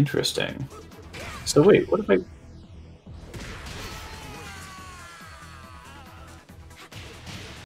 Interesting. So wait, what if I